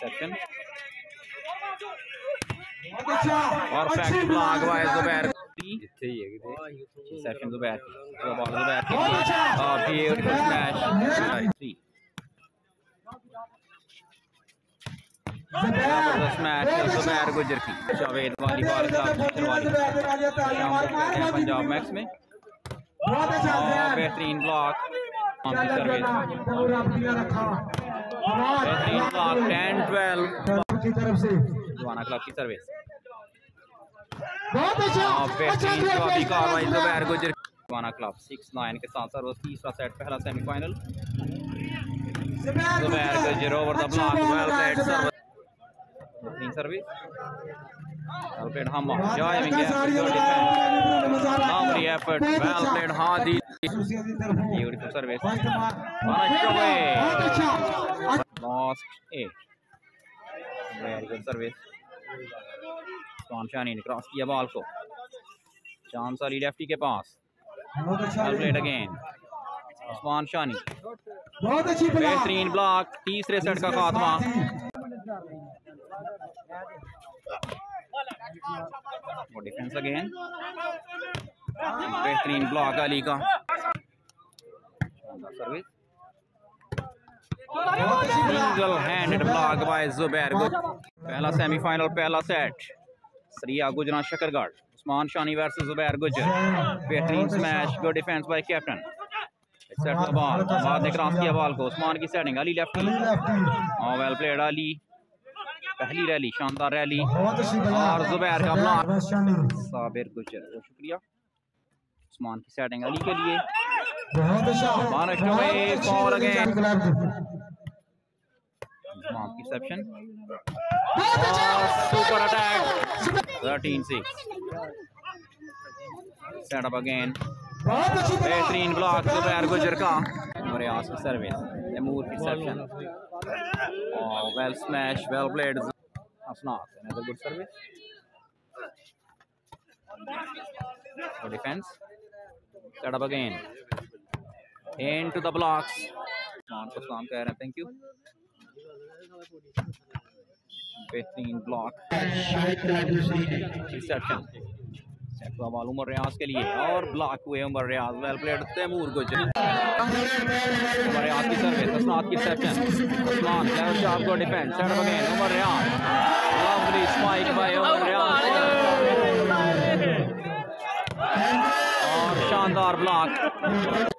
Section بہت perfect block by زبیر جتھے ہی ہے کتے سیکشن زبیر تو بال زبیر کی اور زبیر گجر کی والی بال پنجاب میکس میں اچھا بہترین بلاک کی طرف سے۔ کلب کی سروس بہت اچھا۔ اور بہترین جوابی کاروائی زبیر گجر جوانا کلب سکس نائن کے ساتھ سروس تیسرا سیٹ پہلا semi final. Zubair Gujjar over the block well played service. بہترین سروس ویل پلیڈ ہم جائے میں گیا Lovely effort, well played Hadi. Beautiful service. بہت Lost A. Very good service. عثمان شانی نے کراس کیا بال کو چانس علی لیفٹی کے پاس بہت اچھا well played again. عثمان شانی بہترین بلاک تیسرے سیٹ کا خاتمہ وہ ڈیفنس اگین بہترین بلاک علی کا service single hand block by Zubair پہلا سیمی فائنل پہلا سیٹ سریا گجرا شکر گڑھ عثمان شانی ورسز زبیر گجر بہترین smash good defence by captain set ball بعد نے کراس کیا بال کو عثمان کی سیٹنگ علی لیفٹی اور ویل پلیڈ علی پہلی ریلی شاندار ریلی اور زبیر کا بلاک صابر گجر شکریہ عثمان کی سیٹنگ علی کے لیے بہت اچھا مانش میں فال اگین گلاب عثمان کی سیپشن بہت اچھا super attack 13 6 set up again بہت اچھی بلا بہترین بلاک زبیر گجر کا ریاض کی سروس تیمور کی reception well smash well played Hasnat another good service. For defense. Set up again. Into the blocks. Usman کو سلام کہہ رہے ہیں thank you. بہترین بلاک ریسیپشن عمر ریاض کے لیے اور بلاک ہوئے عمر ریاض ویل پلیڈ تیمور گجر عمر ریاض کی سروس اسناد کی عثمان شاپ کو defence set Umar Riaz lovely by Umar Riaz اور شاندار بلاک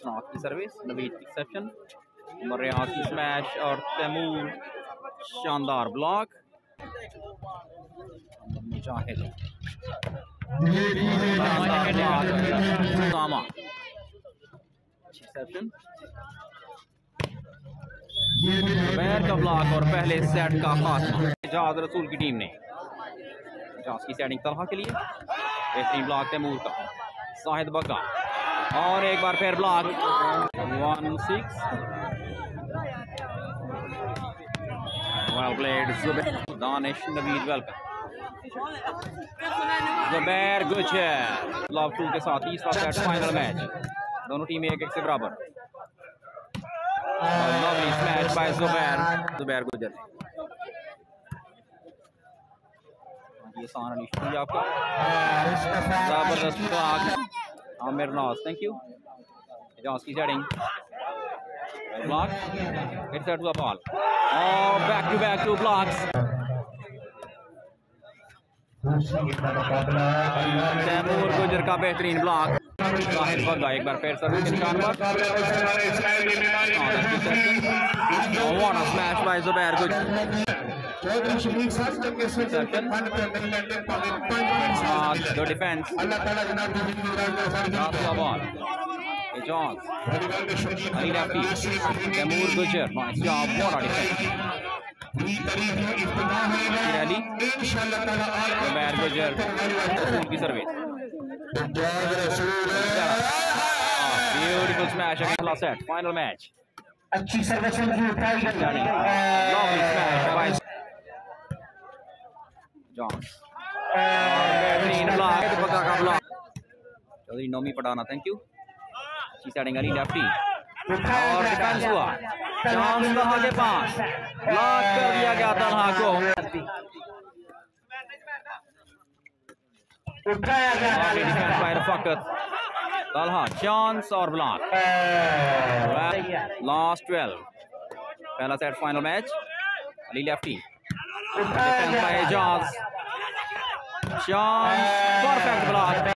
اسناد کی سروس نوید کی سیپشن عمر ریاض کی سمیش اور تیمور شاندار بلاک مجاہد شاندار بلاک اسامہ سیپشن زبیر کا بلاک اور پہلے سیٹ کا خاتمہ اجاز رسول کی ٹیم نے اجاز کی سیٹنگ طلحہ کے لیے بہترین بلاک تیمور کا شاہد بکا اور ایک بار پھر block. One six. Well played Zubair Danish Naveed welcome Zubair Gujjar love two کے ساتھ تیسرا سیٹ فائنل میچ دونوں ٹیمیں ایک ایک سے برابر lovely smash زبیر زبیر گجر یہ سان علی شکریہ آپ کا زبردست block Amir Naz thank you Ajaz کی setting block it set two ball اور back to back two blocks Taimur Gujjar کا بہترین بلاک ظاہر بگا ایک بار پھر سروس کے نشان پر وانا سمیش بائی زبیر گجر دو ڈیفینس رات کا ball Ajaz Ali lefty Taimur Gujjar nice job Wana defence Ali Zubair Gujjar ان کی service beautiful smash again last set final match اچھی سروسنگ کی اٹھائی lovely smash by John بہترین بلاک بکا کا بلاک چودھری جی، نومی پٹانا تھینک یو اچھی سیٹنگ لیفٹی اور ڈیفینس ہوا؟ جان لہا کے پاس۔ بلاک کر دیا گیا طلحہ کو چانس اور بلاک لاسٹ ٹویلو پہلا set final match Ali lefty Defend by Jones. Jones, perfect block.